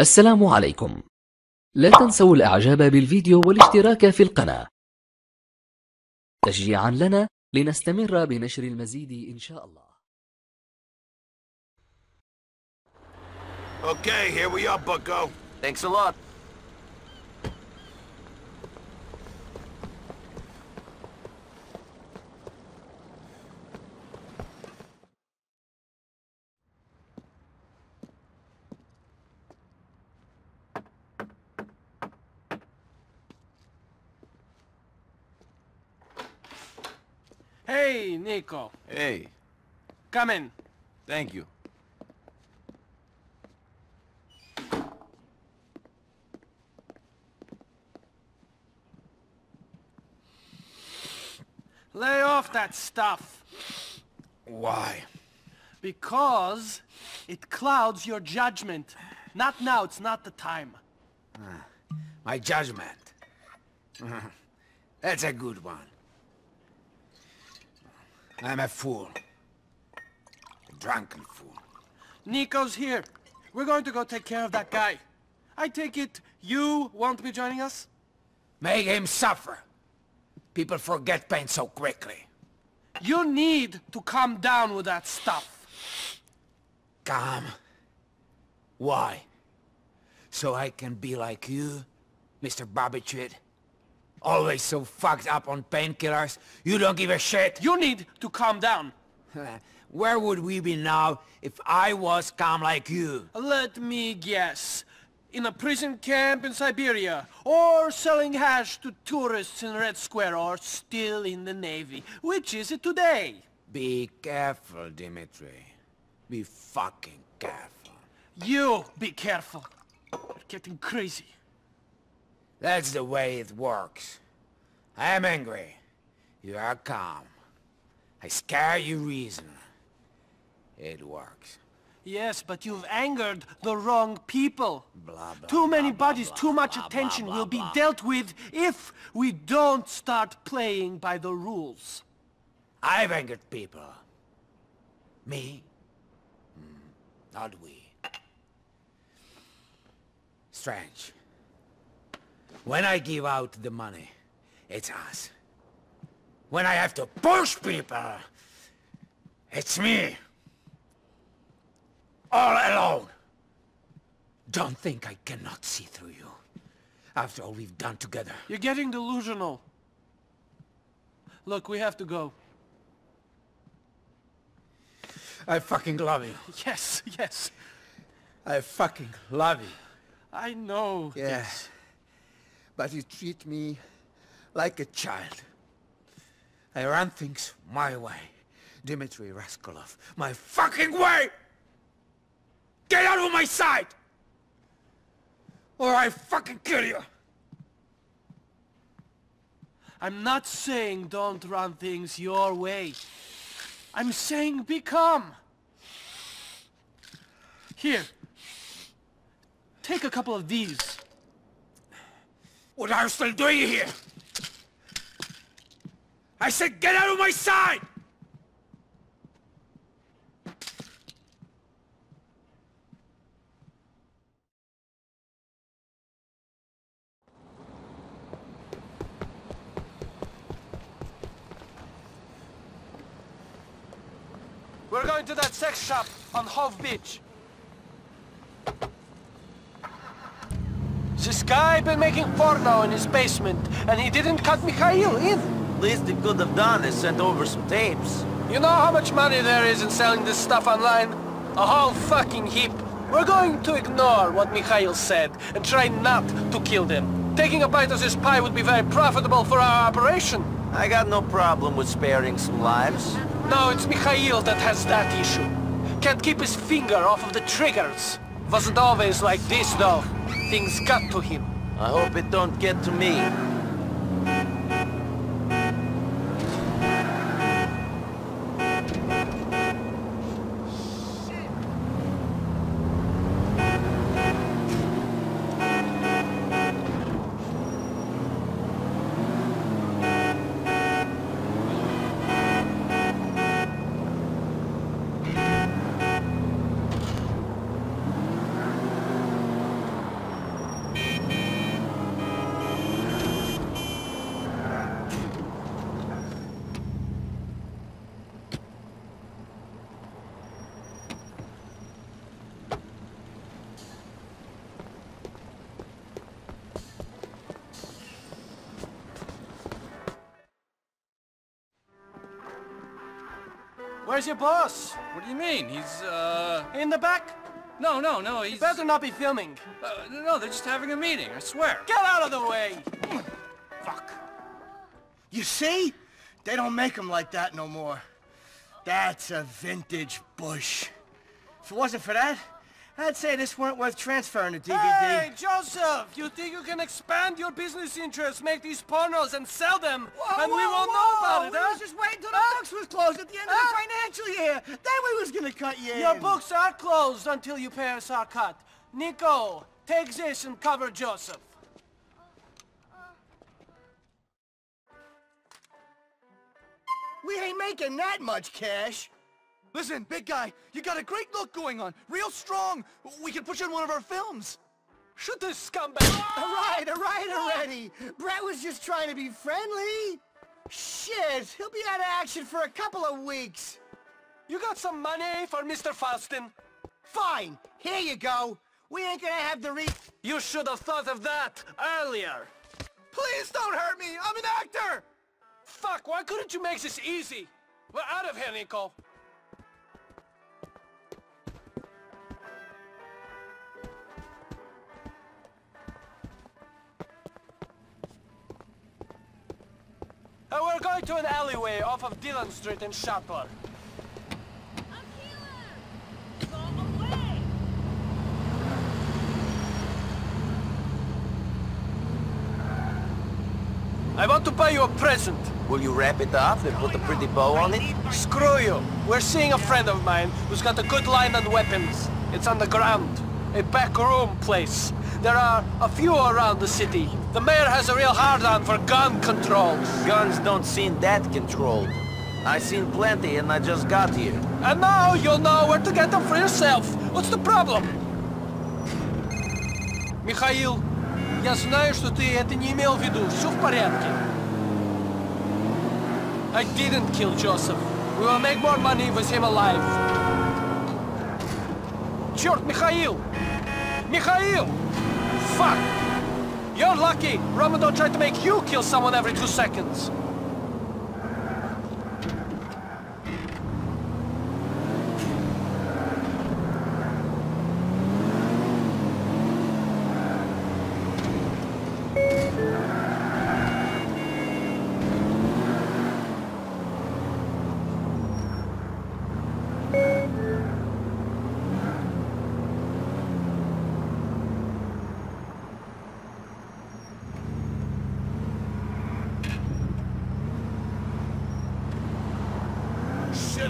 السلام عليكم لا تنسوا الإعجاب بالفيديو والاشتراك في القناة تشجيعا لنا لنستمر بنشر المزيد إن شاء الله Okay, here we are, bucko. Thanks a lot. Hey, Nico. Hey, Come in. thank you. Lay off that stuff. Why? Because it clouds your judgment. Not now, it's not the time. Ah, my judgment. That's a good one. I'm a fool. A drunken fool. Nico's here. We're going to go take care of that guy. I take it you won't be joining us? Make him suffer. People forget pain so quickly. You need to calm down with that stuff. Calm. Why? So I can be like you, Mr. Barbiturate? Always so fucked up on painkillers, you don't give a shit? You need to calm down. Where would we be now if I was calm like you? Let me guess. In a prison camp in Siberia, or selling hash to tourists in Red Square, or still in the Navy. Which is it today? Be careful, Dimitri. Be fucking careful. You be careful. You're getting crazy. That's the way it works. I am angry. You are calm. I scare you reason. It works. Yes, but you've angered the wrong people. Blah, blah, Too many blah, bodies, too much attention will be dealt with if we don't start playing by the rules. I've angered people. Me? Hmm, not we. Strange. When I give out the money, it's us. When I have to push people, it's me. All alone. Don't think I cannot see through you. After all we've done together. You're getting delusional. Look, we have to go. I fucking love you. Yes, yes. I fucking love you. I know. Yeah. But you treat me like a child. I run things my way. Dimitri Rascalov, my fucking way! Get out of my sight! Or I fucking kill you! I'm not saying don't run things your way. I'm saying become. Here. Take a couple of these. What are you still doing here? I said get out of my sight! We're going to that sex shop on Hove Beach. This guy been making porno in his basement, and he didn't cut Mikhail in. Least he could have done is sent over some tapes. You know how much money there is in selling this stuff online? A whole fucking heap. We're going to ignore what Mikhail said and try not to kill them. Taking a bite of this pie would be very profitable for our operation. I got no problem with sparing some lives. No, it's Mikhail that has that issue. Can't keep his finger off of the triggers. Wasn't always like this, though. Things got to him. I hope it don't get to me. Where's your boss? What do you mean? He's, uh... In the back? No, no, no, he's... Better not be filming. Uh, no, they're just having a meeting, I swear. Get out of the way! Fuck. You see? They don't make them like that no more. That's a vintage Bush. If it wasn't for that, I'd say this weren't worth transferring to DVD. Hey, Joseph! You think you can expand your business interests, make these pornos and sell them, Whoa, and we whoa, won't whoa. know about it, We huh? was just waiting till the Huh? books was closed at the end of the financial year. Then we was gonna cut you Your in. books are closed until you pay us our cut. Nico, take this and cover Joseph. We ain't making that much cash. Listen, big guy, you got a great look going on. Real strong. We can put you in one of our films. Shoot this scumbag! All right, all right already. Brett was just trying to be friendly. Shit, he'll be out of action for a couple of weeks. You got some money for Mr. Faustin? Fine, here you go. We ain't gonna have the re- You should have thought of that earlier. Please don't hurt me. I'm an actor. Fuck, why couldn't you make this easy? We're out of here, Nico. We're going to an alleyway off of Dillon Street in Schottler. I want to buy you a present. Will you wrap it up and put a pretty bow on it? Screw you. We're seeing a friend of mine who's got a good line on weapons. It's on the ground. A back room place. There are a few around the city. The mayor has a real hard-on for gun control. Guns don't seem that controlled. I seen plenty and I just got here. And now you'll know where to get them for yourself. What's the problem? Михаил, я знаю, что ты это не имел в виду. Все в порядке. I didn't kill Joseph. We will make more money with him alive. Черт, Михаил! Михаил! Fuck! You're lucky. Roman don't to make you kill someone every two seconds.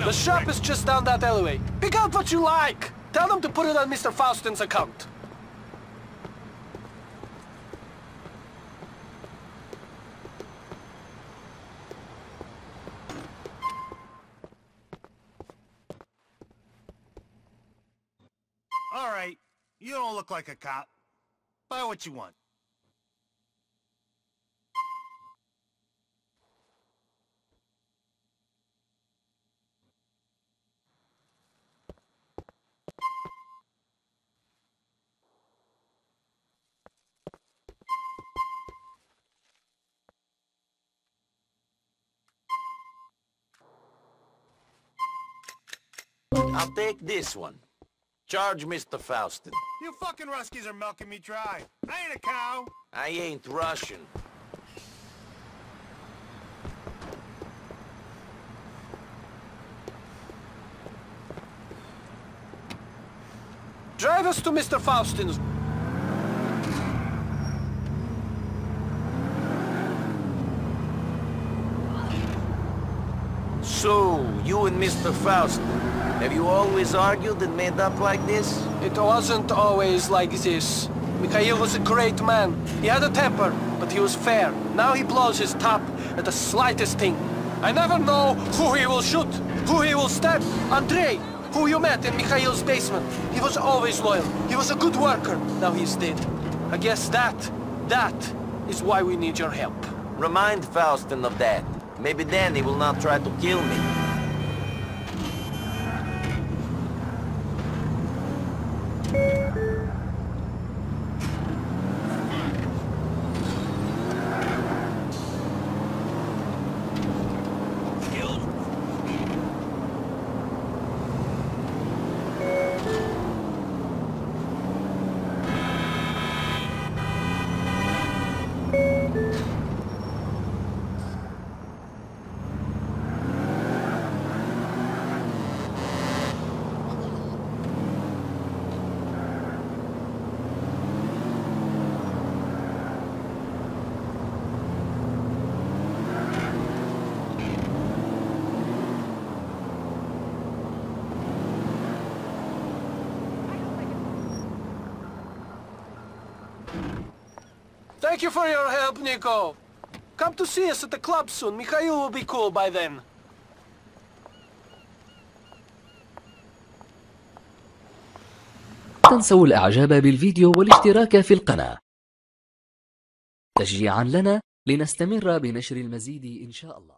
The shop is just down that alleyway. Pick out what you like. Tell them to put it on Mr. Faustin's account. All right, you don't look like a cop. Buy what you want. I'll take this one. Charge Mr. Faustin. You fucking Ruskies are milking me dry. I ain't a cow. I ain't Russian. Drive us to Mr. Faustin's. So, you and Mr. Faustin, have you always argued and made up like this? It wasn't always like this. Mikhail was a great man. He had a temper, but he was fair. Now he blows his top at the slightest thing. I never know who he will shoot, who he will stab. Andrei, who you met in Mikhail's basement. He was always loyal. He was a good worker. Now he's dead. I guess that, that is why we need your help. Remind Faustin of that. Maybe then he will not try to kill me. Thank you for your help, Nico. Come to see us at the club soon. Mikhail will be cool by then. تنسوا الإعجاب بالفيديو والاشتراك في القناة تشجيعا لنا لنستمر بنشر المزيد إن شاء الله